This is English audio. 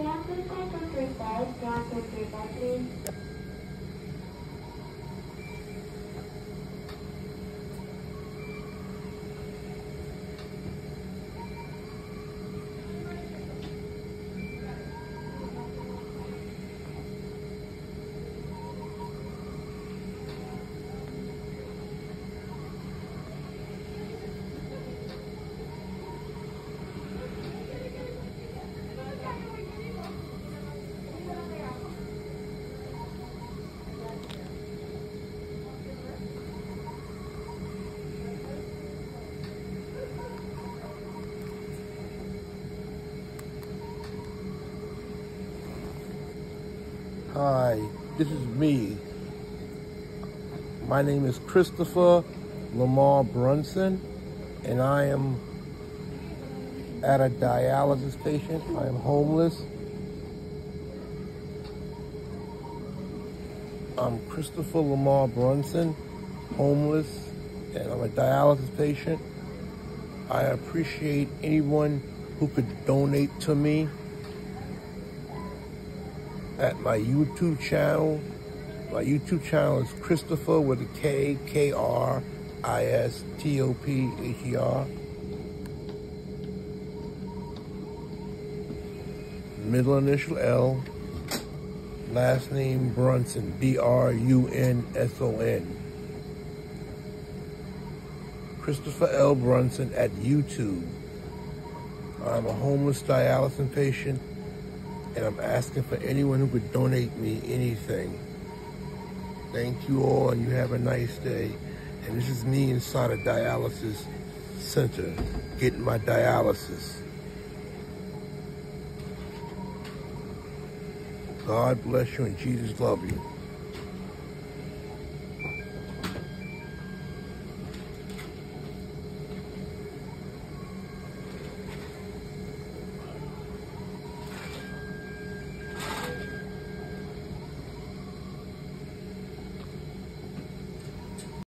335 to 335, 335, Hi, this is me. My name is Kristopher Lamar Brunson, and I am at a dialysis patient. I am homeless. I'm Kristopher Lamar Brunson, homeless, and I'm a dialysis patient. I appreciate anyone who could donate to me at my YouTube channel. My YouTube channel is Kristopher with a K, K-R-I-S-T-O-P-H-E-R. Middle initial L, last name Brunson, B-R-U-N-S-O-N. Kristopher L. Brunson at YouTube. I'm a homeless dialysis patient and I'm asking for anyone who could donate me anything. Thank you all, and you have a nice day. And this is me inside a dialysis center, getting my dialysis. God bless you, and Jesus love you.